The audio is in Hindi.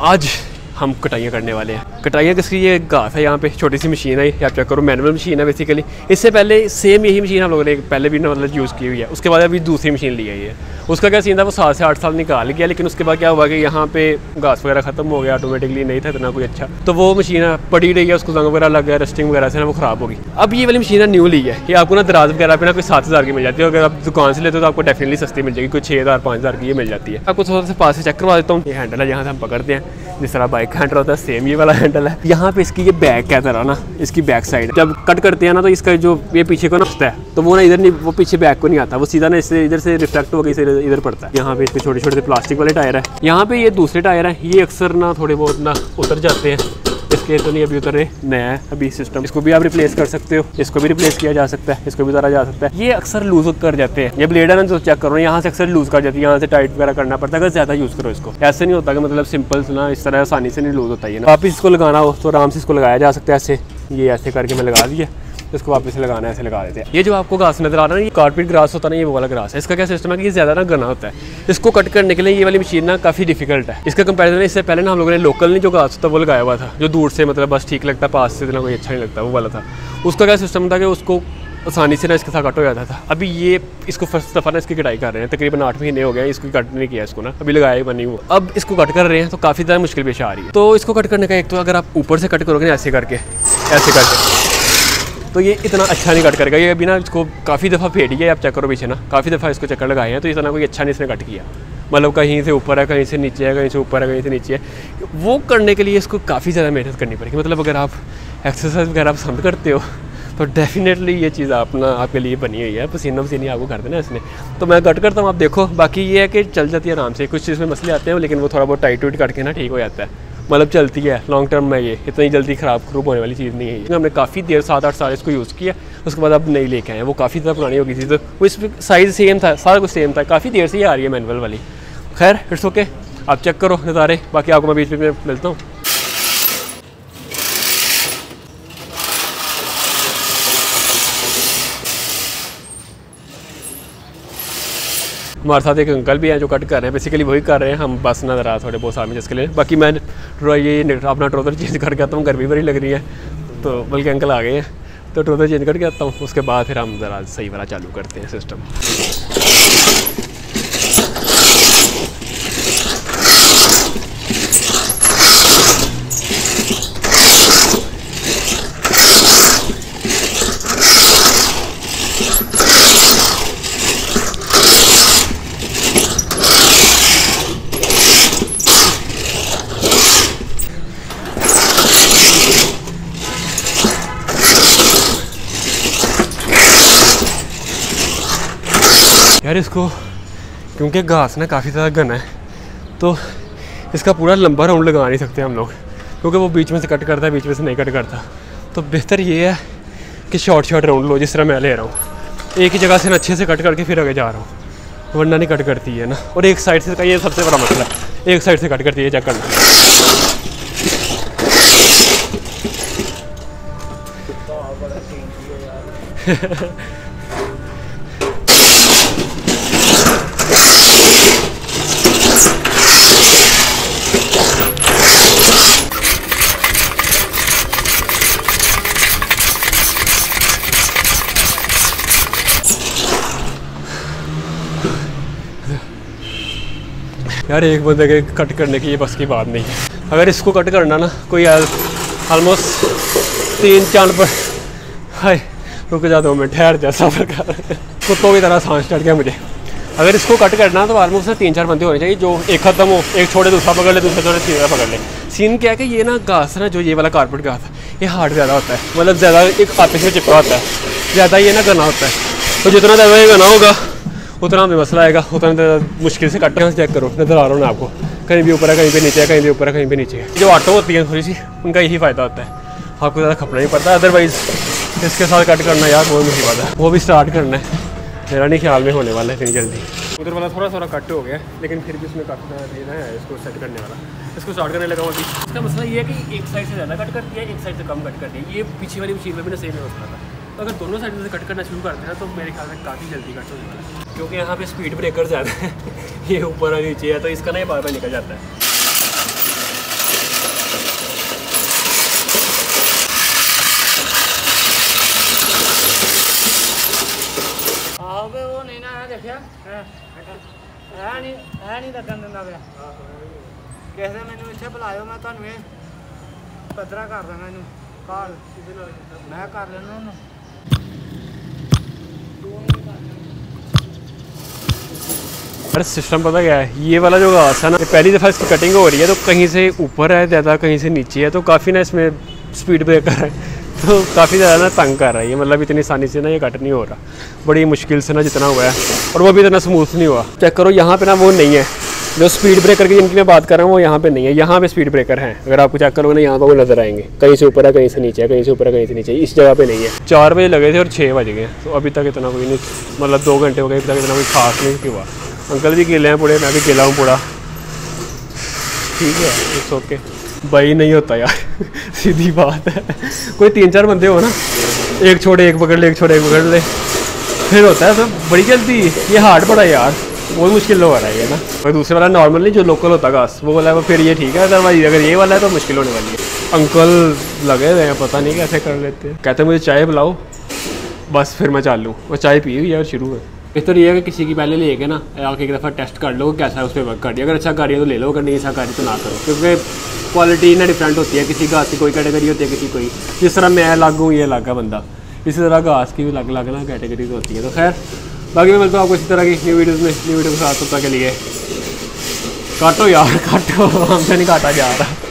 आज हम कटाइयाँ करने वाले हैं। कटाइयाँ किसकी? ये घास है यहाँ पे, छोटी सी मशीन है, आप चेक करो मैनुअल मशीन है बेसिकली इससे पहले सेम यही मशीन हम लोगों ने पहले भी मतलब यूज़ की हुई है। उसके बाद अभी दूसरी मशीन ली है ये। उसका क्या सीन था? वो सात से आठ साल निकाल गया, लेकिन उसके बाद क्या हुआ कि यहाँ पे घास वगैरह खत्म हो गया ऑटोमेटिकली नहीं था इतना कोई अच्छा। तो वो मशीन पड़ी रही है, उसको जंग वगैरह लग गया रस्टिंग वगैरह से ना वो ख़राब होगी अब ये वाली मशीन न्यू ली है ये आपको ना दराज वगैरह पे ना कोई सात हज़ार की मिल जाती है, अगर आप दुकान से लेते हो तो आपको डेफिनेटली सस्ती मिल जाएगी, कोई छः हज़ार, पाँच हज़ार की ये मिल जाती है। आपको थोड़ा सा पास से चेक करवा देता हूँ। ये हैंडल है जहाँ से हम पकड़ते हैं, जिस तरह बाइक का हैंडल होता है सेम ये वाला हैंडल है। यहाँ पे इसकी ये बैक क्या तरह ना, इसकी बैक साइड जब कट करते हैं ना तो इसका जो ये पीछे को ना है तो वो ना इधर नहीं, वो पीछे बैक को नहीं आता, वो सीधा ना इससे, इधर से रिफ्लेक्ट होकर इसे इधर पड़ता है। यहाँ पे इसके छोटे छोटे प्लास्टिक वाले टायर है। यहाँ पे ये दूसरे टायर हैं। ये अक्सर ना थोड़े बहुत ना उतर जाते हैं। इसके तो नहीं अभी उतर रहे नया है अभी सिस्टम इसको भी आप रिप्लेस कर सकते हो। इसको भी रिप्लेस किया जा सकता है। इसको भी उतारा जा सकता है। ये अक्सर लूज कर जाते हैं। ये ब्लेड है ना जो चेक करो यहाँ से अक्सर लूज कर जाती है। यहाँ से टाइट वगैरह करना पड़ता है। अगर ज़्यादा यूज़ करो इसको। ऐसे नहीं होता कि मतलब सिंपल ना इस तरह आसानी से नहीं लूज होता है ना। वापिस इसको लगाना हो तो आराम से इसको लगाया जा सकता है ऐसे। ये ऐसे करके मैं लगा दिया। इसको वापस लगाना है, ऐसे लगा देते हैं। ये जो आपको घास नज़र आ रहा है ये कारपेट ग्रास होता है ना, ये वो वाला ग्रास है। इसका क्या सिस्टम है कि ज़्यादा ना गना होता है। इसको कट करने के लिए ये वाली मशीन ना काफ़ी डिफ़िकल्ट है। इसका कंपेरिजन इससे पहले ना हम लोगों ने लोकल नहीं, जो घास होता वो लगाया हुआ था। जो दूर से मतलब बस ठीक लगता, पास से इतना कोई अच्छा नहीं लगता, वो वाला था। उसका क्या सिस्टम था कि उसको आसानी से ना इसके साथ कट हो जाता था। अभी ये, इसको फ़र्स्ट दफ़ा ना इसकी कटाई कर रहे हैं। तकरीबन आठ महीने हो गए इसको कट नहीं किया इसको ना। अभी लगाया ही बनी वो अब इसको कट कर रहे हैं तो काफ़ी ज़्यादा मुश्किल पेश आ रही है। तो इसको कट करने का एक तो अगर आप ऊपर से कट करोगे ना, ऐसे करके ऐसे करके। तो ये इतना अच्छा नहीं कट करेगा। ये अभी ना इसको काफ़ी दफ़ा फेट है, आप चेक करो पीछे ना। काफ़ी दफ़ा इसको चक्कर लगाए हैं तो इतना कोई अच्छा नहीं इसने कट किया। मतलब कहीं से ऊपर है, कहीं से नीचे है, कहीं से ऊपर है, कहीं से नीचे है। वो करने के लिए इसको काफ़ी ज़्यादा मेहनत करनी पड़ेगी। मतलब अगर आप एक्सरसाइज वगैरह पसंद करते हो तो डेफिनेटली ये चीज़ अपना आपके लिए बनी हुई है। पसीना पसीनी आपको कर देना इसने। तो मैं कट करता हूँ, आप देखो। बाकी ये है कि चल जाती है आराम से। कुछ चीज़ में मसले आते हैं, लेकिन वो थोड़ा बहुत टाइट वाइट करके ना ठीक हो जाता है। मतलब चलती है लॉन्ग टर्म में ये, इतनी जल्दी ख़राब खरूब होने वाली चीज़ नहीं है हमने काफ़ी देर सात आठ साल इसको यूज़ किया, उसके बाद अब नहीं लेके आए वो काफ़ी ज़्यादा पुरानी हो गई थी तो वो इस साइज़ सेम था, सारा कुछ सेम था। काफ़ी देर से ही आ रही है मैनुअल वाली। खैर इट्स ओके आप चेक करो नज़ारे, बाकी आपको मैं बीच में मिलता हूँ। हमारे साथ एक अंकल भी हैं जो कट कर रहे हैं बेसिकली वही कर रहे हैं। हम बस नज़र आ थोड़े बहुत सामने जिसके लिए। बाकी मैं ये अपना ट्रोजर चेंज करके आता हूँ, गर्मी बड़ी लग रही है। तो बल्कि अंकल आ गए हैं। तो ट्रोजर चेंज करके आता हूँ, उसके बाद फिर हम ज़रा सही वाला चालू करते हैं सिस्टम यार इसको, क्योंकि घास ना काफ़ी ज़्यादा घना है तो इसका पूरा लंबा राउंड लगा नहीं सकते हम लोग, क्योंकि वो बीच में से कट करता है, बीच में से नहीं कट करता। तो बेहतर ये है कि शॉर्ट शॉर्ट राउंड लो, जिस तरह मैं ले रहा हूँ। एक ही जगह से ना अच्छे से कट करके फिर आगे जा रहा हूँ, वरना नहीं कट करती है ना। और एक साइड से ये सबसे बड़ा मसला है, एक साइड से कट करती है चेक करना यार, एक बंदे के कट करने की ये बस की बात नहीं है। अगर इसको कट करना ना, कोई ऑलमोस्ट तीन चाँद पर हाय, रुक जा दो मिनट, ठहर जा, सफ़र कर। कुत्तों की तरह सांस चढ़ गया मुझे। अगर इसको कट करना तो ऑलमोस्ट तीन चार बंदे होने चाहिए, जो एक खत्म हो एक छोड़े, दूसरा पकड़ ले, दूसरा छोड़े, तीसरा पकड़ ले। सीन क्या है कि ये ना घास ना, जो ये वाला कारपेट घास है, ये हार्ड ज़्यादा होता है। मतलब ज़्यादा एक आपस में चिपका होता है। ज़्यादा ये ना करना होता है। तो जितना ज़्यादा ये करना होगा उतना भी मसला आएगा उतना मुश्किल से कट चेक करो नज़र आ रहा हूँ ना आपको। कहीं भी ऊपर है कहीं पे नीचे है कहीं भी ऊपर है कहीं पे नीचे है। जो ऑटो होती है थोड़ी सी उनका यही फ़ायदा होता है। आपको ज़्यादा खपना नहीं पड़ता अदरवाइज़ इसके साथ कट करना यार बहुत मुसीबत है। वो भी स्टार्ट करना है। मेरा नहीं ख्याल में होने वाला है इतनी जल्दी। उधर वाला थोड़ा थोड़ा कट हो गया लेकिन फिर भी उसमें काफ़ी ज़्यादा देना है इसको सेट करने वाला। इसको स्टार्ट करने लगा अभी। इसका मसला ये है कि एक साइड से ज़्यादा कट करती है एक साइड से कम कट करती है। ये पीछे वाली मशीन में भी ना सेम है उसका था। तो अगर दोनों साइड से कट करना शुरू करते हैं तो मेरे ख्याल में काफ़ी जल्दी कट हो जाता है। क्योंकि यहाँ पे स्पीड ब्रेकर ज़्यादा है। ये ऊपर और नीचे है तो इसका ना ये बार बार निकल जाता है। मैं। कर लेना अरे सिस्टम पता क्या है? ये वाला जो घास है ना पहली दफ़ा इसकी कटिंग हो रही है तो कहीं से ऊपर है, ज़्यादा कहीं से नीचे है तो काफ़ी ना इसमें स्पीड ब्रेकर है। तो काफ़ी ज़्यादा ना तंग कर रहा है ये मतलब इतनी आसानी से ना ये कट नहीं हो रहा। बड़ी मुश्किल से ना जितना हुआ है, और वो भी इतना स्मूथ नहीं हुआ। चेक करो, यहाँ पे ना वो नहीं है। जो स्पीड ब्रेकर की जिनकी मैं बात कर रहा हूँ, वो यहाँ पे नहीं है। यहाँ पे स्पीड ब्रेकर हैं। अगर आपको चेक करोगे ना, यहाँ पे वो नज़र आएँगे। कहीं से ऊपर है, कहीं से नीचे है, कहीं से ऊपर है, कहीं से नीचे इस जगह पे नहीं है। चार बजे लगे थे और छः बज गए। तो अभी तक इतना कोई नहीं मतलब दो घंटे हो गए, अभी तक इतना कोई खास नहीं हुआ। अंकल भी गिले हैं पूरे, मैं भी गिला हूँ पूरा। ठीक है इट्स ओके भाई नहीं होता यार, सीधी बात है। कोई तीन चार बंदे हो ना, एक छोड़े, एक पकड़ ले, एक छोड़े, एक पकड़ ले। फिर होता है सब, बड़ी जल्दी। ये हार्ड पड़ा यार। बहुत मुश्किल हो रहा है ना। और दूसरे वाला नॉर्मल नहीं जो लोकल होता घास वो है वो फिर ये ठीक है अदरवाइज़ अगर ये वाला है तो मुश्किल होने वाली है। अंकल लगे हुए हैं, पता नहीं कैसे कर लेते हैं। कहते मुझे चाय पिलाओ, बस फिर मैं चालू वो चाय पी हुई है और शुरू है बेहतर ये है कि किसी की पहले लेके ना, आके एक दफ़ा टेस्ट कर लो कैसा है, उस पर वर्क कर दिया। अगर अच्छा है तो ले लो, अगर नहीं अच्छा गाड़ी तो ना करो। क्योंकि क्वालिटी ना डिफरेंट होती है। किसी घास की कोई कैटेगरी होती है, किसी कोई। जिस तरह मैं अलग हूँ, ये अलग है बंदा। इसी तरह घास की भी अलग अलग ना कैटेगरीज होती है। तो खैर बाकी मैं मिलता हूँ आपको इसी तरह की न्यू वीडियोज़ में न्यू वीडियो के साथ, तब तक के लिए। काटो यार, काटो। हमसे नहीं काटा जा रहा।